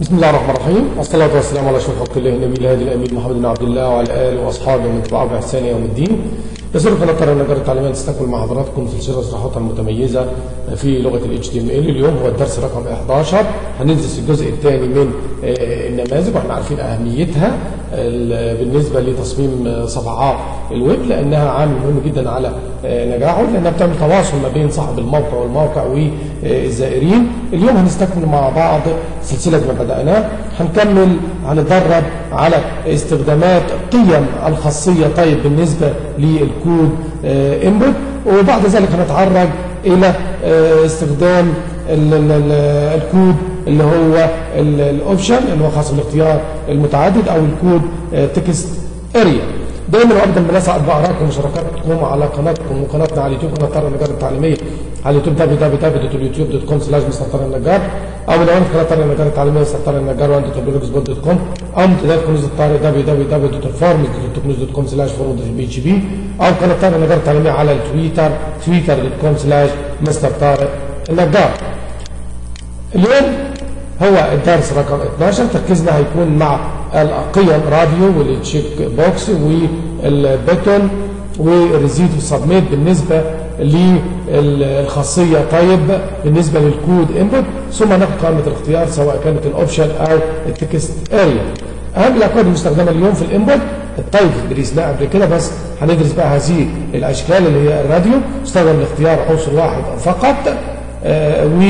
بسم الله الرحمن الرحيم والصلاة والسلام على أشرف خلق الله النبي الهادي الأمين محمد بن عبد الله وعلى آله وأصحابه ومن تبعه بإحسان يوم الدين. يسر قناة ترى النجار التعليمية تستقبل مع حضراتكم سلسلة شروحاتها المتميزة في لغة ال HTML اليوم هو الدرس رقم 11 هندرس الجزء الثاني من النماذج وإحنا عارفين أهميتها بالنسبة لتصميم صفحات الويب لأنها عامل مهم جدا على نجاحه لأنها بتعمل تواصل ما بين صاحب الموقع والموقع والزائرين. اليوم هنستكمل مع بعض سلسلة ما بدأناه هنكمل هنتدرب على استخدامات قيم الخاصية type بالنسبة للكود input وبعد ذلك هنتعرض إلى استخدام الكود اللي هو ال option اللي هو خاص بالاختيار المتعدد أو ال code text area دايما وابدا بنسعد بارائكم ومشاركاتكم على قناتكم وقناتنا على اليوتيوب قناه التعليمية. على اليوتيوب www.youtube.com سلاش مستر طارق النجار أو من قناه طارق النجار التعليميه مستر طارق النجار وانت دوت كوم أو منتديات كنوز الطارق www.farms.com سلاش فورورد بي اتش بي أو قناه النجار التعليميه على التويتر twitter.com سلاش مستر طارق النجار اليوم هو الدرس رقم 12 تركيزنا هيكون مع القيم راديو والتشيك بوكس والبيتون وال reset وال submit بالنسبة للخاصية type بالنسبة لل code input ثم ناخد قائمة الاختيار سواء كانت ال option أو ال text area أهم الاكواد المستخدمة اليوم في ال input ال type درسناه قبل كده بس هندرس بقى هذه الأشكال اللي هي الراديو. استخدم لاختيار عنصر واحد فقط آه و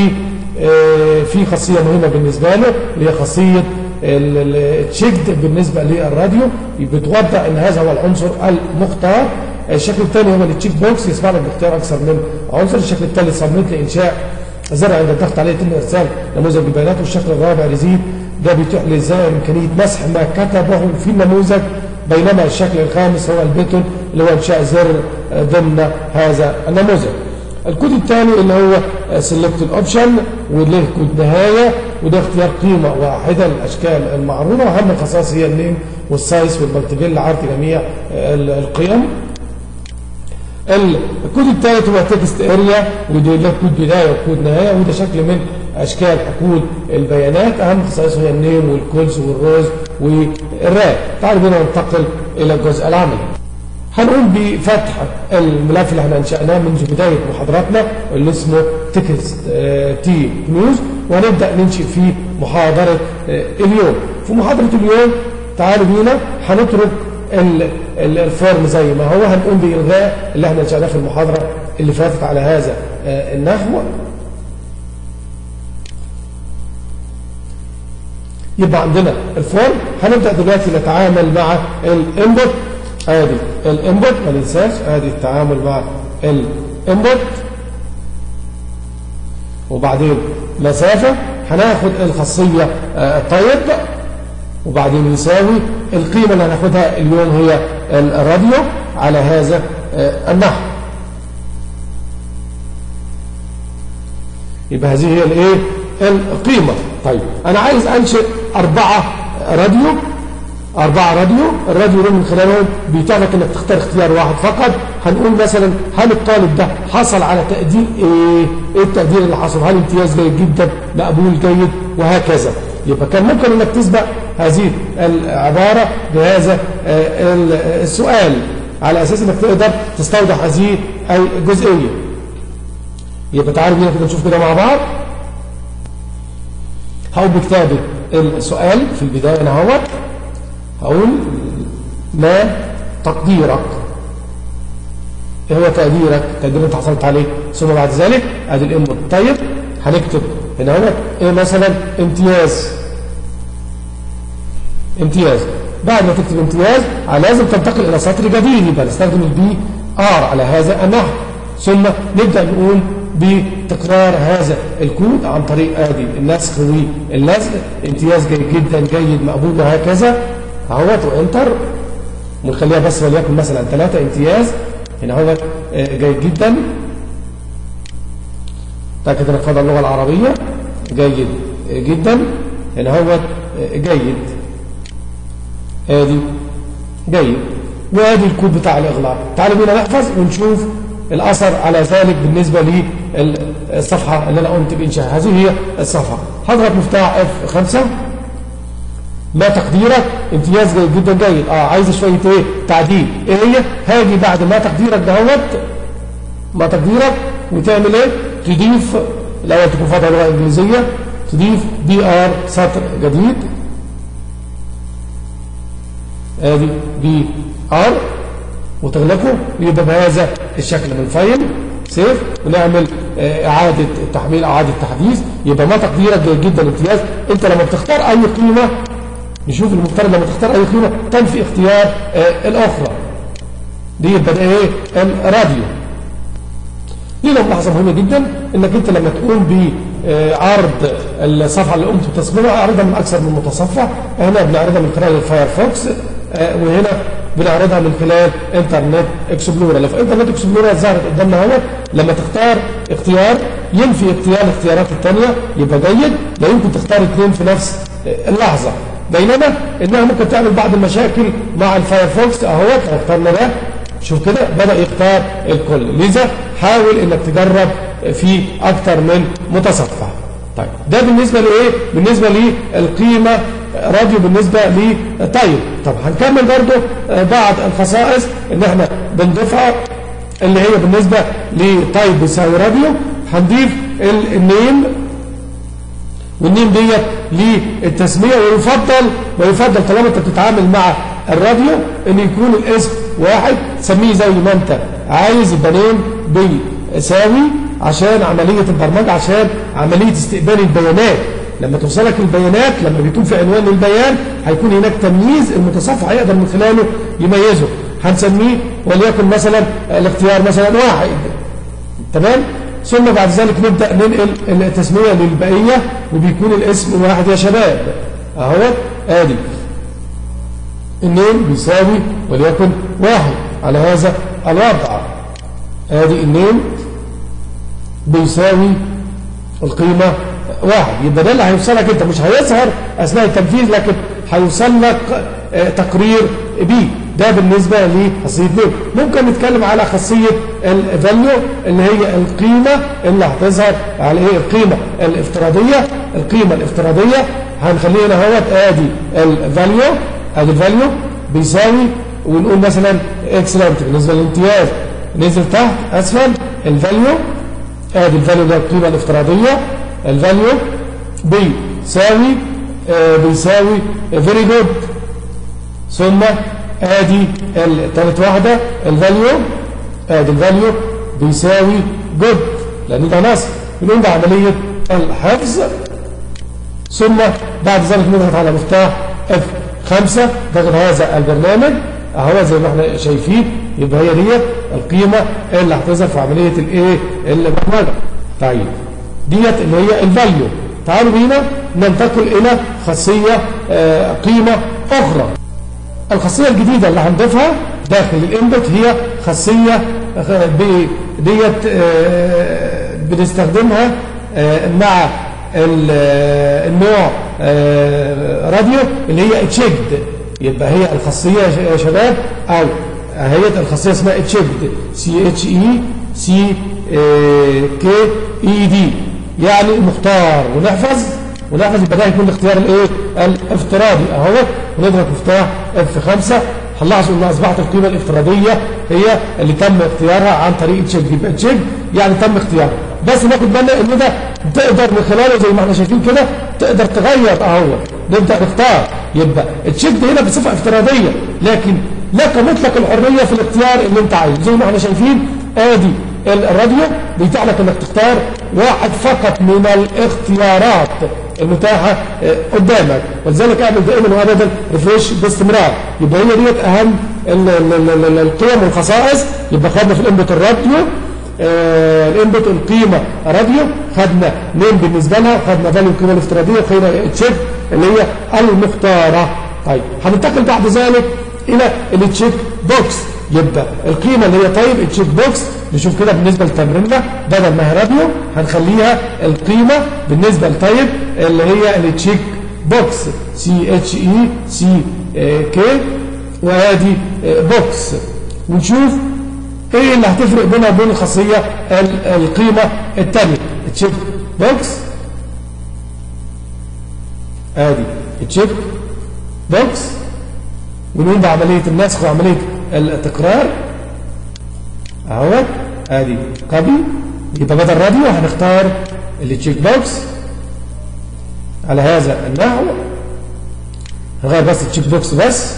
في خاصية مهمة بالنسبة له اللي هي خاصية ال checked بالنسبة للراديو. بتوضح أن هذا هو العنصر المختار. الشكل الثاني هو ال check box يسمح لك باختيار أكثر من عنصر. الشكل الثالث submit لانشاء زر عند الضغط عليه يتم إرسال نموذج البيانات والشكل الرابع reset ده بيتيح للزائر إمكانية مسح ما كتبه في النموذج. بينما الشكل الخامس هو ال button اللي هو إنشاء زر ضمن هذا النموذج. الكود الثاني اللي هو select ال option وله كود نهاية وده اختيار قيمة واحدة للأشكال المعروضة. وأهم الخصائص هي ال name وال size وال multiple عرض جميع القيم. الكود الثالث هو text area وده له كود بداية وكود نهاية وده شكل من أشكال حقول البيانات. أهم خصائصه هي النيم والكولز والروز والراب. تعالوا بينا ننتقل إلى الجزء العملي. هنقوم بفتح الملف اللي إحنا انشأناه منذ بداية محاضراتنا اللي اسمه text تي news وهنبدأ ننشئ فيه محاضرة اليوم. في محاضرة اليوم تعالوا بينا هنترك ال form زي ما هو هنقوم بإلغاء اللي إحنا انشأناه في المحاضرة اللي فاتت على هذا النحو. يبقى عندنا ال form. هنبدأ دلوقتي نتعامل مع ال input. آدي ال input ما ننساش آدي التعامل مع ال input. وبعدين مسافة هناخد الخاصية طيب وبعدين يساوي القيمة اللي هناخدها اليوم هي الراديو على هذا النحو. يبقى هذه هي الايه؟ القيمة. طيب أنا عايز أنشئ أربعة راديو أربعة راديو. الراديو ده من خلالهم بيتيح لك إنك تختار اختيار واحد فقط. هنقول مثلا هل الطالب ده حصل على تقدير إيه؟ إيه التقدير اللي حصل؟ هل امتياز جيد جدا؟ مقبول جيد؟ وهكذا. يبقى كان ممكن إنك تسبق هذه العبارة بهذا السؤال على أساس إنك تقدر تستوضح هذه الجزئية. يبقى تعالوا بينا كده نشوف كده مع بعض. هقوم بكتابة السؤال في البداية أنا اهوت هقول ما تقديرك. إيه هو تقديرك؟ التقدير أنت حصلت عليه ثم بعد ذلك ادي ال input. طيب هنكتب هنا هنا إيه مثلا؟ امتياز. امتياز. بعد ما تكتب امتياز لازم تنتقل إلى سطر جديد يبقى نستخدم ال BR على هذا النحو. ثم نبدأ نقول بتكرار هذا الكود عن طريق ادي النسخ واللزق امتياز جيد جدا جيد مقبول وهكذا. اهوت وانتر ونخليها بس وليكن مثلا ثلاثة امتياز. هنا هو جيد جدا. تأكد إنك فضل اللغة العربية. جيد جدا. هنا هو جيد. ادي جيد. وادي الكود بتاع الإغلاق. تعالوا بينا نحفظ ونشوف الأثر على ذلك بالنسبة للصفحة اللي أنا قمت بإنشائها. هذه هي الصفحة. هضغط مفتاح F5 ما تقديرك. امتياز جيد جدا. جيد. آه عايز شوية إيه؟ تعديل. إيه هي؟ هاجي بعد ما تقديرك دهوت. ما تقديرك. وتعمل إيه؟ تضيف. الأول تكون فاتحه لغه انجليزيه تضيف BR سطر جديد. ادي BR وتغلقه ويبقى بهذا الشكل من ال file save. ونعمل إعادة تحميل إعادة تحديث يبقى ما تقديرك جيد جدا امتياز أنت لما بتختار أي قيمة نشوف المفترض لما تختار أي قيمة تنفي اختيار آه الأخرى. دي يبقى إيه؟ الراديو. هنا ملاحظة مهمة جدا إنك أنت لما تقوم بعرض الصفحة اللي قمت بتصميمها اعرضها من أكثر من متصفح. هنا بنعرضها من خلال ال Firefox. آه وهنا بنعرضها من خلال Internet Explorer لو في Internet Explorer ظهرت قدامنا اهوت لما تختار اختيار ينفي اختيار الاختيارات الثانية يبقى جيد. لا يمكن تختار اثنين في نفس اللحظة. بينما إنها ممكن تعمل بعض المشاكل مع ال Firefox أهوت اخترنا ده. شوف كده بدأ يختار الكل. لذا حاول إنك تجرب في أكتر من متصفح. طيب ده بالنسبة لإيه؟ بالنسبة للقيمة راديو بالنسبة لطيب. طب هنكمل برضو بعض الخصائص اللي إحنا بنضيفها اللي هي بالنسبة لطيب بيساوي راديو. هنضيف النيم. والنيم ديت للتسمية ويفضل ويفضل طالما أنت بتتعامل مع الراديو إن يكون الاسم واحد. سميه زي ما أنت عايز يبقى نيم بيساوي عشان عملية البرمجة عشان عملية استقبال البيانات. لما توصلك البيانات لما بيكون في عنوان للبيان هيكون هناك تمييز المتصفح هيقدر من خلاله يميزه. هنسميه وليكن مثلا الاختيار مثلا واحد. تمام؟ ثم بعد ذلك نبدأ ننقل التسمية للبقية وبيكون الاسم واحد يا شباب. أهو آدي. ال name بيساوي وليكن واحد. على هذا الوضع آدي ال name بيساوي القيمة واحد. يبقى ده اللي هيوصلك انت. مش هيظهر أثناء التنفيذ لكن هيوصل لك تقرير بيه ده بالنسبة لخاصية name ممكن نتكلم على خاصية ال value اللي هي القيمة اللي هتظهر على إيه؟ القيمة الافتراضية. القيمة الافتراضية هنخليها هنا أهوت. آدي ال value آدي ال value بيساوي ونقول مثلا excellent بالنسبة للامتياز. ننزل تحت أسفل. ال value آدي ال value ده القيمة الافتراضية. ال value بيساوي آه بيساوي very good ثم آدي الثالث واحدة ال value آدي ال value بيساوي good لأن ده نص. بنقوم بعملية الحفظ. ثم بعد ذلك نضغط على مفتاح F5 ضغط هذا البرنامج. أهو زي ما إحنا شايفين. يبقى هي ديت القيمة اللي هتظهر في عملية الايه البرمجة طيب. ديت اللي هي ال value تعالوا بينا ننتقل إلى خاصية آه قيمة أخرى. الخاصية الجديدة اللي هنضيفها داخل ال input هي خاصية ديت آه بنستخدمها آه مع النوع راديو اللي هي checked يبقى هي الخاصية يا شباب أو هي الخاصية اسمها checked C H E C K E D يعني مختار. ونحفظ؟ ونحفظ يبقى ده يكون الاختيار الايه؟ الافتراضي اهو. ونضغط مفتاح F 5 هنلاحظوا ان أصبحت القيمة الافتراضية هي اللي تم اختيارها عن طريق check يبقى check يعني تم اختيارها بس ناخد بالنا إن ده تقدر من خلاله زي ما إحنا شايفين كده تقدر تغير أهو. نبدأ نختار. يبقى ال check هنا بصفة افتراضية. لكن لك مطلق الحرية في الاختيار اللي أنت عايزه. زي ما إحنا شايفين آدي. الراديو بيتيح لك إنك تختار واحد فقط من الاختيارات المتاحة قدامك. ولذلك اعمل دائما وابدا refresh باستمرار. يبقى هي ديت أهم القيم والخصائص. يبقى خدنا في ال input ال radio آه ال input القيمة راديو خدنا name بالنسبة لها خدنا value القيمة الافتراضية وخدنا تشيك اللي هي المختارة. طيب هننتقل بعد ذلك إلى ال check box. يبقى القيمة اللي هي طيب ال check box نشوف كده بالنسبة للتمرين ده بدل ما هي راديو هنخليها القيمة بالنسبة ل type اللي هي ال check box C H E C K وآدي box ونشوف إيه اللي هتفرق بينها وبين الخاصية القيمة الثانية ال check box آدي. ال check box ونقوم بعملية النسخ وعملية التكرار. اهوت ادي copy يبقى بدل راديو هنختار ال check box. على هذا النحو نغير بس ال check box بس.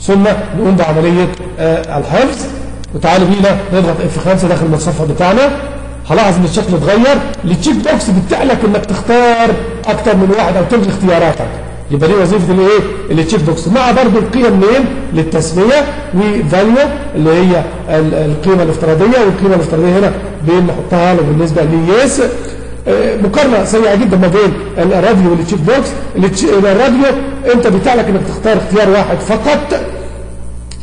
ثم نقوم بعملية آه الحفظ. وتعالوا بينا نضغط F5 داخل المتصفح بتاعنا. هلاحظ إن الشكل اتغير. ال check box بتاعلك انك تختار أكتر من واحد أو تلغي اختياراتك يبقى دي وظيفة الايه ال check box مع برضه القيم name للتسمية و value اللي هي القيمة الافتراضية والقيمة الافتراضية هنا بنحطها له بالنسبة ليس مقارنة سيئه جدا ما بين ال radio وال check box ال radio أنت بتاعلك إنك تختار اختيار واحد فقط.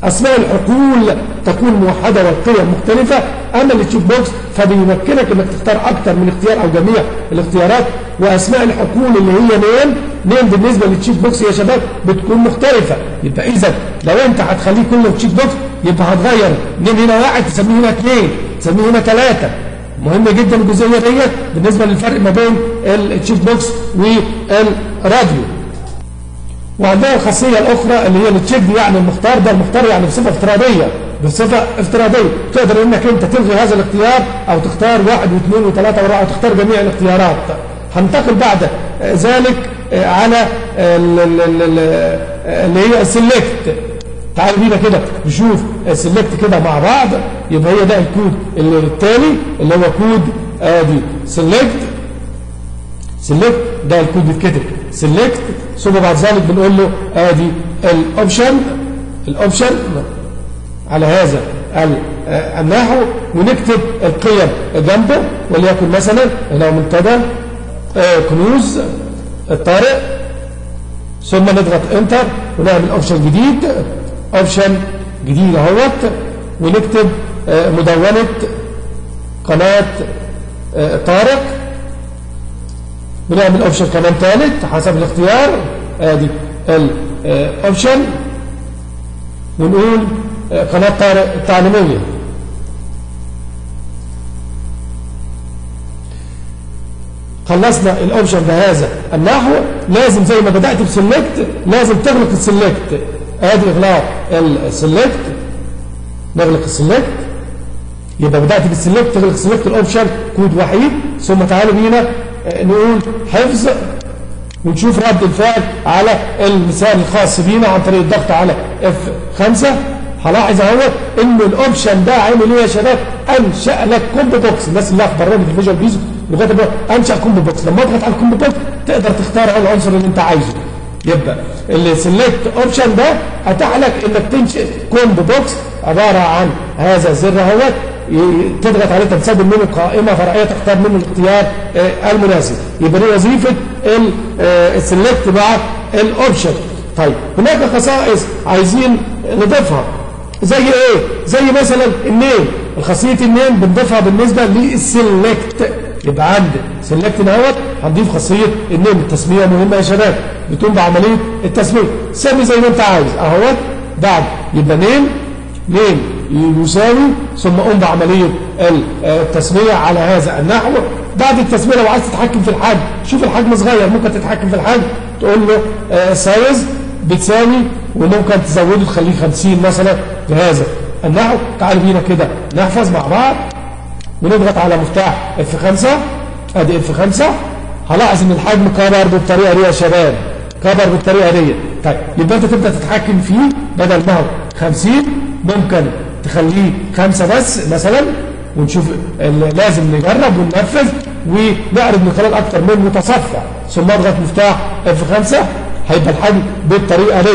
أسماء الحقول تكون موحدة والقيم مختلفة. أما ال check box فبيمكنك أنك تختار أكثر من اختيار أو جميع الاختيارات. وأسماء الحقول اللي هي name name بالنسبة لل check box يا شباب بتكون مختلفة. يبقى إذا لو أنت هتخليه كله check box يبقى هتغير. name هنا واحد تسميه هنا اثنين تسميه هنا ثلاثة مهم جدا الجزئية ديت بالنسبة للفرق ما بين ال check box وال radio. وعندها الخاصية الأخرى اللي هي التشيك دي يعني المختار ده المختار يعني بصفة افتراضية بصفة افتراضية. تقدر إنك أنت تلغي هذا الاختيار أو تختار واحد واثنين وثلاثة وأربعة أو تختار جميع الاختيارات. هنتقل بعد ذلك على اللي هي ال select تعالوا بينا كده نشوف ال select كده مع بعض. يبقى هي ده الكود التالي اللي هو كود آدي. select select ده الكود بيتكتب select ثم بعد ذلك بنقول له آدي ال option ال option على هذا النحو ونكتب القيم جنبه وليكن مثلا هنا منتدى كنوز الطارق ثم نضغط enter ونعمل option جديد option جديد اهوت ونكتب مدونة قناة طارق. بنعمل option كمان ثالث حسب الاختيار. آدي ال option ونقول قناة طارق التعليمية خلصنا ال option بهذا النحو. لازم زي ما بدأت ب select لازم تغلق ال select آدي إغلاق ال select نغلق ال select يبقى بدأت بال select تغلق ال select ال option كود وحيد. ثم تعالوا بينا نقول حفظ ونشوف رد الفعل على المثال الخاص بينا عن طريق الضغط على F5 هلاحظ اهوت إن ال option ده عامل إيه يا شباب؟ أنشأ لك combo box. الناس اللي برنامج الفيجوال بيسك أنشأ combo box. لما أضغط على ال combo box تقدر تختار العنصر اللي أنت عايزه. يبقى ال select option ده أتاح لك إنك تنشئ combo box عبارة عن هذا الزر أهوت. تضغط عليه تنسدل منه قائمة فرعية تختار منه الاختيار المناسب. يبقى دي وظيفة ال select مع ال option طيب هناك خصائص عايزين نضيفها. زي إيه؟ زي مثلا ال name. الخاصية ال name بنضيفها بالنسبة لل select يبقى عند select دوت هنضيف خاصية ال name. التسمية مهمة يا شباب. بتقوم بعملية التسمية. سمي زي ما أنت عايز. أهوت. بعد يبقى name name. يساوي ثم قوم بعملية التسمية على هذا النحو. بعد التسمية لو عايز تتحكم في الحجم شوف الحجم صغير ممكن تتحكم في الحجم تقول له size بتساوي وممكن تزوده تخليه 50 مثلا بهذا النحو. تعالوا بينا كده نحفظ مع بعض. ونضغط على مفتاح F5 أدي F5 هلاحظ إن الحجم كبر بالطريقة دي يا شباب. كبر بالطريقة دي. طيب يبقى أنت تبدأ تتحكم فيه بدل ما هو 50 ممكن تخليه خمسة بس مثلا ونشوف لازم نجرب وننفذ ونعرض من خلال أكتر من متصفح ثم اضغط مفتاح F5 هيبقى الحجم بالطريقة دي.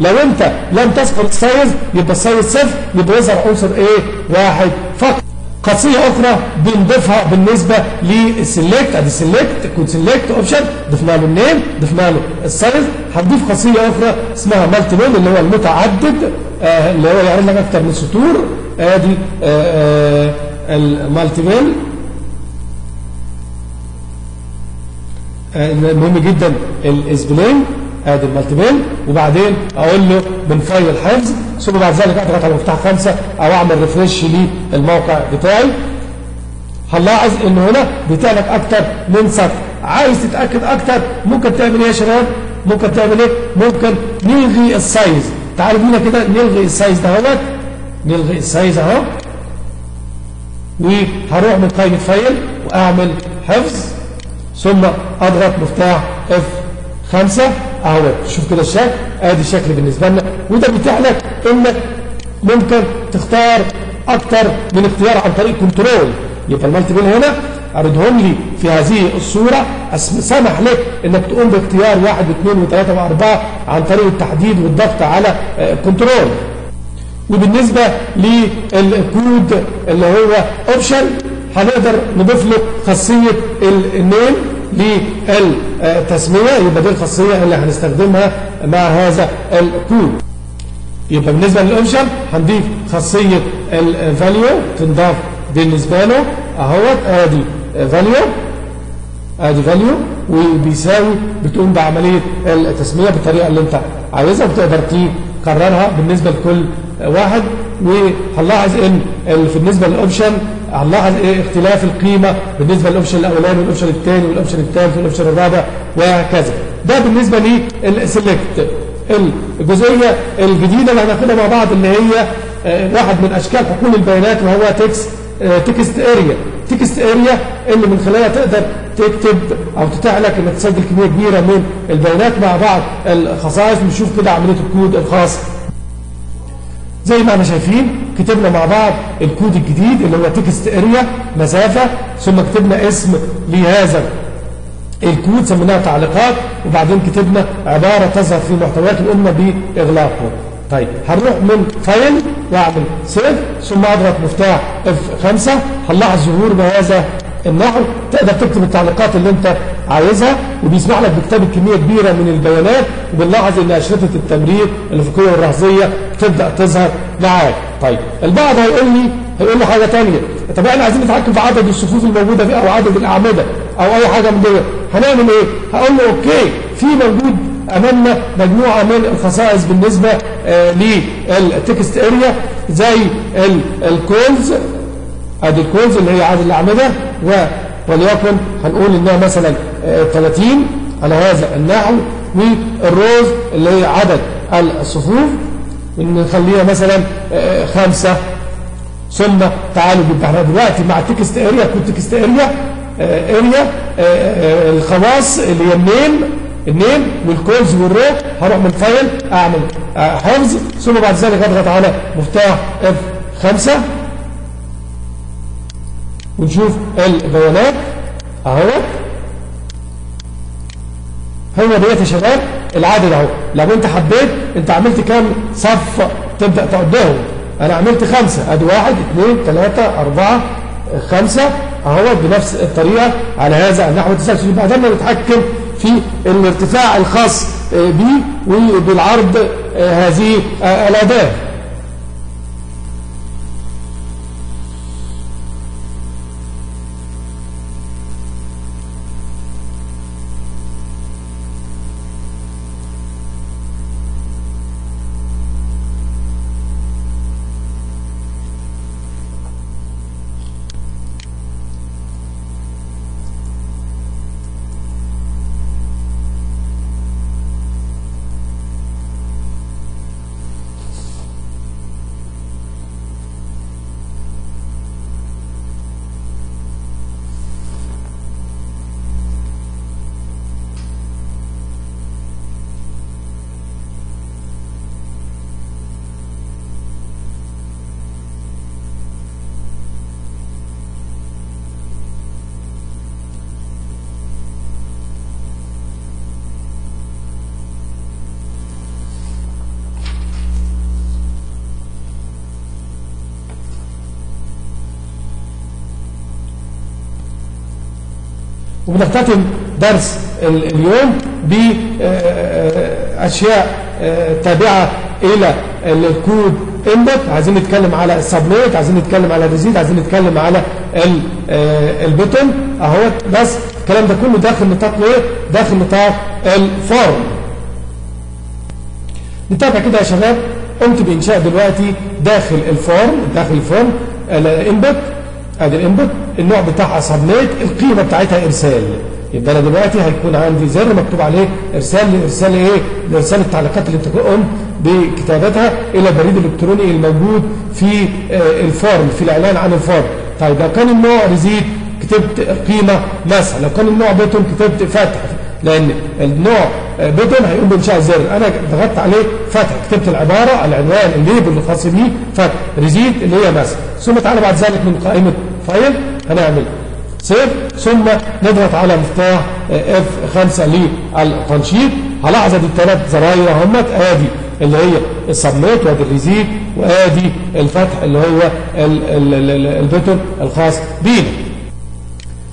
لو أنت لم تذكر ال size يبقى ال size صفر يبقى يظهر عنصر إيه واحد فقط. خاصية أخرى بنضيفها بالنسبة لل select ادي select كود select option ضفنا له ال name ضفنا له ال size هنضيف خاصية أخرى اسمها multiple اللي هو المتعدد آه اللي هو يعرض لك أكتر من سطور. ادي آه آه ال multiple مهم جدا ال spelling ادي ال multiple وبعدين أقول له من file حفظ ثم بعد ذلك أضغط على مفتاح خمسة أو أعمل refresh للموقع بتاعي. هنلاحظ إن هنا بيتعلق أكتر من سطر عايز تتأكد أكتر؟ ممكن تعمل إيه يا شباب؟ ممكن تعمل إيه؟ ممكن نلغي ال size. تعالوا بينا كده نلغي ال size ده أهوت. نلغي ال size أهو. وهروح من قائمة file وأعمل حفظ. ثم أضغط مفتاح F5 أهو شوف كده الشكل. آدي الشكل بالنسبة لنا. وده بيتيح لك انك ممكن تختار أكتر من اختيار عن طريق control يبقى ال multiple هنا عرضهم لي في هذه الصورة. سمح لك إنك تقوم باختيار واحد واثنين وثلاثة وأربعة عن طريق التحديد والضغط على control وبالنسبة للكود اللي هو option هنقدر نضيف له خاصية ال name للتسمية يبقى دي الخاصية اللي هنستخدمها مع هذا الكود. يبقى بالنسبة لل option هنضيف خاصية ال value تنضاف بالنسبة له. أهوت آدي value آدي value وبيساوي بتقوم بعملية التسمية بالطريقة اللي أنت عايزها بتقدر تكررها بالنسبة لكل واحد. وهنلاحظ إن بالنسبة لل option هنلاحظ إيه؟ اختلاف القيمة بالنسبة للاوبشن الأولاني والاوبشن الثاني والاوبشن الثالث والاوبشن الرابع وهكذا. ده بالنسبة لل select الجزئية الجديدة اللي هناخدها مع بعض اللي هي واحد من أشكال حقول البيانات وهو text text area text area اللي من خلالها تقدر تكتب أو تتاح لك إنك تسجل كمية كبيرة من البيانات مع بعض الخصائص نشوف كده عملية الكود الخاص. زي ما إحنا شايفين كتبنا مع بعض الكود الجديد اللي هو text area مسافة ثم كتبنا اسم لهذا الكود سميناها تعليقات وبعدين كتبنا عبارة تظهر في محتويات وقلنا بإغلاقه. طيب هنروح من file وأعمل save ثم أضغط مفتاح F5 هنلاحظ ظهور بهذا النحو تقدر تكتب التعليقات اللي أنت عايزها وبيسمح لك بكتابة كمية كبيرة من البيانات وبنلاحظ ان اشرطة التمرير الافقية والرأسية تبدأ تظهر معاك. طيب البعض هيقول لي هيقول لي حاجة تانية. طب إحنا عايزين نتحكم في عدد الصفوف الموجودة فيه أو عدد الأعمدة أو أي حاجة من دول. هنعمل إيه؟ هقول له okay في موجود أمامنا مجموعة من الخصائص بالنسبة آه لل text area زي ال cols ادي ال cols اللي هي عدد الأعمدة و وليكن هنقول إنها مثلا آه 30 على هذا النحو وال rows اللي هي عدد الصفوف نخليها مثلا آه خمسة. ثم تعالوا إحنا دلوقتي مع text area text area area الخواص اللي هي النيم النيم والكولز والرو هروح من file أعمل حفظ. ثم بعد ذلك أضغط على مفتاح F5 ونشوف البيانات اهو. هو ديت يا شباب العدد اهو. لو انت حبيت انت عملت كام صف تبدأ تعدهم أنا عملت خمسة. ادي واحد اثنين ثلاثة اربعة خمسة. اهو بنفس الطريقة. على هذا النحو التسلسل يبقى قدرنا نتحكم في الارتفاع الخاص به وبالعرض هذه الأداة. وبنختتم درس اليوم بأشياء تابعة إلى الكود input. عايزين نتكلم على ال submit عايزين نتكلم على ال reset عايزين نتكلم على ال button اهو بس الكلام ده كله داخل نطاق إيه؟ داخل نطاق ال form. نتابع كده يا شباب. قمت بإنشاء دلوقتي داخل ال form داخل ال form ال input. أدي ال input. النوع بتاعها submit القيمة بتاعتها إرسال. يبقى أنا دلوقتي هيكون عندي زر مكتوب عليه إرسال إرسال إيه؟ إرسال التعليقات اللي قمت بكتابتها إلى البريد الالكتروني الموجود في آه، ال form في الإعلان عن ال form. طيب لو كان النوع reset كتبت قيمة مثلا لو كان النوع button كتبت فتح لأن النوع آه، button هيقوم بإنشاء زر أنا ضغطت عليه فتح كتبت العبارة العنوان ال label الخاص بيه فتح. reset اللي هي مثلا. ثم تعالى بعد ذلك من قائمة file. هنعمل. save. ثم نضغط على مفتاح F 5 للتنشيط. هلاحظ ادي الثلاث زراير اهمت آدي اللي هي ال submit وادي ال reset وآدي الفتح اللي هو ال- ال- ال- ال button الخاص بينا.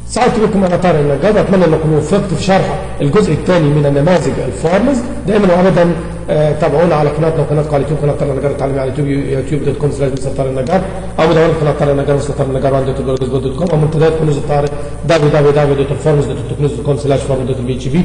سعدت بكم أنا طارق النجار أتمنى أنكم وفقت في شرح الجزء الثاني من النماذج ال forms دائما وابدا تابعونا على قناتنا وقناه قناة يوتيوب قناة طارق النجار التعليمي على يوتيوب يوتيوب dot com slash mister طارق النجار أو مدونه قناة طارق النجار مستر طارق النجار عند dot com أو منتديات كنوز الطارق www.farmers.technology.com slash farmers.php